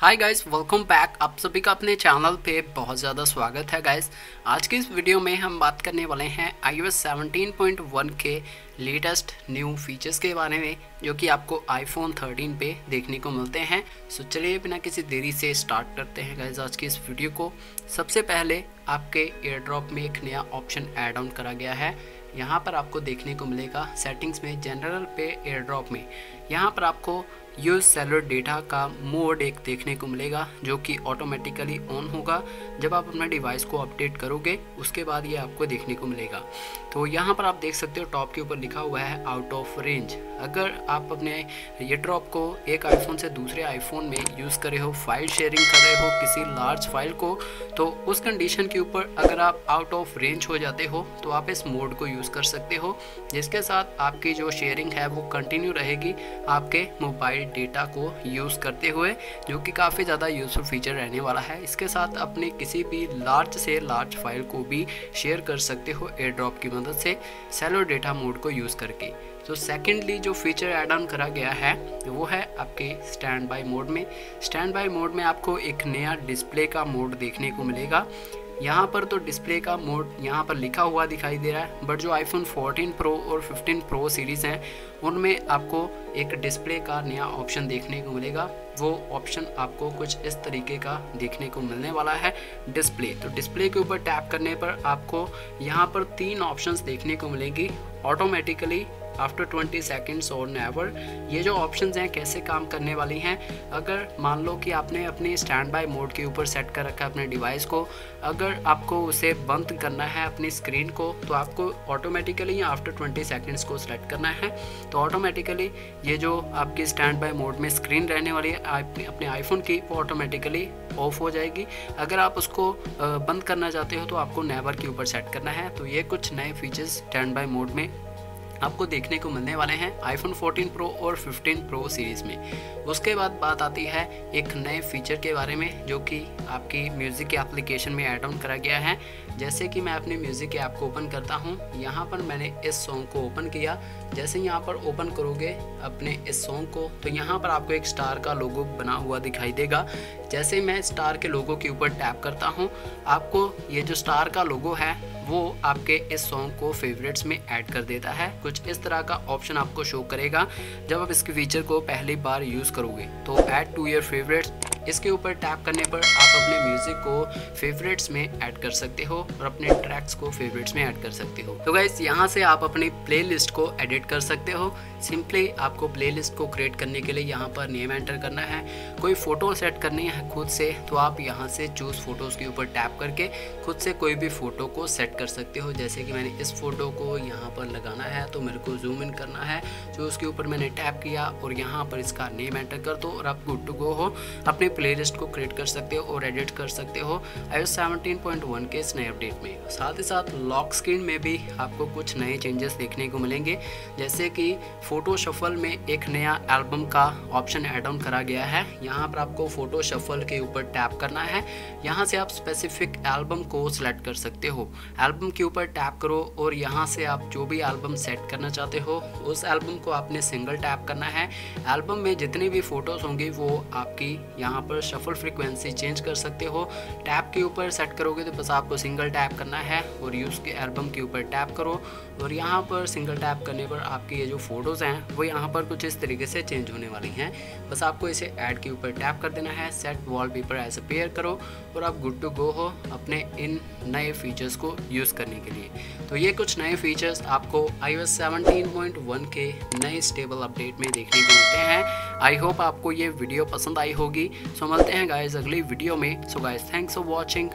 Hi guys welcome back आप सभी का अपने चैनल पे बहुत ज़्यादा स्वागत है गाइस आज की इस वीडियो में हम बात करने वाले हैं iOS 17.1 के लेटेस्ट न्यू फीचर्स के बारे में, जो कि आपको आईफोन 13 पे देखने को मिलते हैं। सो चलिए बिना किसी देरी से स्टार्ट करते हैं गाइस आज की इस वीडियो को। सबसे पहले आपके एयर ड्रॉप में एक नया ऑप्शन ऐड ऑन करा गया है। यहाँ पर आपको देखने को मिलेगा सेटिंग्स में जनरल पे एयर ड्रॉप में। यहाँ पर आपको यूज़ सेलर डेटा का मोड एक देखने को मिलेगा, जो कि ऑटोमेटिकली ऑन होगा। जब आप अपना डिवाइस को अपडेट करोगे, उसके बाद ये आपको देखने को मिलेगा। तो यहाँ पर आप देख सकते हो टॉप के ऊपर लिखा हुआ है आउट ऑफ़ रेंज अगर आप अपने ये ड्रॉप को एक आईफोन से दूसरे आईफोन में यूज़ कर हो फ़ाइल शेयरिंग कर रहे हो किसी लार्ज फ़ाइल को तो उस कंडीशन के ऊपर अगर आप आउट ऑफ़ रेंज हो जाते हो तो आप इस मोड को यूज़ कर सकते हो। जिसके साथ आपकी जो शेयरिंग है, वो कंटिन्यू रहेगी, आपके मोबाइल डेटा को यूज़ करते हुए, जो कि काफ़ी ज़्यादा यूज़फुल फीचर रहने वाला है। इसके साथ अपने किसी भी लार्ज से लार्ज फ़ाइल को भी शेयर कर सकते हो एयर ड्रॉप की मदद से सेलो डेटा मोड को यूज़ करके। तो सेकेंडली जो फीचर एड ऑन करा गया है, वो है आपके स्टैंड बाई मोड में। स्टैंड बाई मोड में आपको एक नया डिस्प्ले का मोड देखने को मिलेगा। यहाँ पर तो डिस्प्ले का मोड यहाँ पर लिखा हुआ दिखाई दे रहा है बट जो आईफोन 14 प्रो और 15 प्रो सीरीज़ हैं, उनमें आपको एक डिस्प्ले का नया ऑप्शन देखने को मिलेगा। वो ऑप्शन आपको कुछ इस तरीके का देखने को मिलने वाला है डिस्प्ले तो डिस्प्ले के ऊपर टैप करने पर आपको यहाँ पर तीन ऑप्शंस देखने को मिलेंगी। ऑटोमेटिकली आफ्टर 20 सेकेंड्स और नेवर ये जो ऑप्शंस हैं, कैसे काम करने वाली हैं, अगर मान लो कि आपने अपने स्टैंड बाय मोड के ऊपर सेट कर रखा है अपने डिवाइस को, अगर आपको उसे बंद करना है अपनी स्क्रीन को तो आपको ऑटोमेटिकली आफ्टर 20 सेकेंड्स को सेलेक्ट करना है। तो ऑटोमेटिकली ये जो आपकी स्टैंड बाय मोड में स्क्रीन रहने वाली है अपने आईफोन की, वो ऑटोमेटिकली ऑफ़ हो जाएगी। अगर आप उसको बंद करना चाहते हो तो आपको नेवर के ऊपर सेट करना है। तो ये कुछ नए फीचर्स स्टैंड बाय मोड में आपको देखने को मिलने वाले हैं आईफोन 14 प्रो और 15 प्रो सीरीज़ में। उसके बाद बात आती है एक नए फीचर के बारे में, जो कि आपकी म्यूज़िक के एप्लीकेशन में ऐड ऑन करा गया है। जैसे कि मैं अपने म्यूज़िक ऐप को ओपन करता हूँ, यहाँ पर मैंने इस सॉन्ग को ओपन किया। जैसे यहाँ पर ओपन करोगे अपने इस सॉन्ग को तो यहाँ पर आपको एक स्टार का लोगो बना हुआ दिखाई देगा। जैसे मैं स्टार के लोगो के ऊपर टैप करता हूँ, आपको ये जो स्टार का लोगो है वो आपके इस सॉन्ग को फेवरेट्स में ऐड कर देता है। कुछ इस तरह का ऑप्शन आपको शो करेगा। जब आप इसके फीचर को पहली बार यूज़ करोगे तो ऐड टू योर फेवरेट्स इसके ऊपर टैप करने पर आप अपने म्यूज़िक को फेवरेट्स में ऐड कर सकते हो और अपने ट्रैक्स को फेवरेट्स में ऐड कर सकते हो। तो गैस यहाँ से आप अपनी प्लेलिस्ट को एडिट कर सकते हो। सिंपली आपको प्लेलिस्ट को क्रिएट करने के लिए यहाँ पर नेम एंटर करना है। कोई फ़ोटो सेट करनी है खुद से तो आप यहाँ से चूज़ फ़ोटोज़ के ऊपर टैप करके खुद से कोई भी फ़ोटो को सेट कर सकते हो। जैसे कि मैंने इस फ़ोटो को यहाँ पर लगाना है तो मेरे को जूम इन करना है। जो उसके ऊपर मैंने टैप किया और यहाँ पर इसका नेम एंटर कर दो और आप गुड टू गो हो। अपने प्लेलिस्ट को क्रिएट कर सकते हो और एडिट कर सकते हो आई वन के इस नए अपडेट में। साथ ही साथ लॉक स्क्रीन में भी आपको कुछ नए चेंजेस देखने को मिलेंगे। जैसे कि फ़ोटो शफल में एक नया एल्बम का ऑप्शन एड ऑन करा गया है। यहाँ पर आपको फ़ोटो शफल के ऊपर टैप करना है। यहाँ से आप स्पेसिफिक एल्बम को सिलेक्ट कर सकते हो। एल्बम के ऊपर टैप करो और यहाँ से आप जो भी एल्बम सेट करना चाहते हो, उस एल्बम को आपने सिंगल टैप करना है। एल्बम में जितनी भी फ़ोटोज़ होंगी वो आपकी यहाँ पर शफल फ्रिक्वेंसी चेंज कर सकते हो। टैप के ऊपर सेट करोगे तो बस आपको सिंगल टैप करना है और यूज़ के एल्बम के ऊपर टैप करो। और यहाँ पर सिंगल टैप करने पर आपकी ये जो फ़ोटोज़ हैं, वो यहाँ पर कुछ इस तरीके से चेंज होने वाली हैं। बस आपको इसे ऐड के ऊपर टैप कर देना है। सेट वॉलपेपर ऐसे पेयर करो और आप गुड टू गो हो अपने इन नए फीचर्स को यूज़ करने के लिए। तो ये कुछ नए फीचर्स आपको आई एस के नए स्टेबल अपडेट में देखने को मिलते हैं। आई होप आपको ये वीडियो पसंद आई होगी। सो मिलते हैं गाइज़ अगली वीडियो में. So guys thanks for watching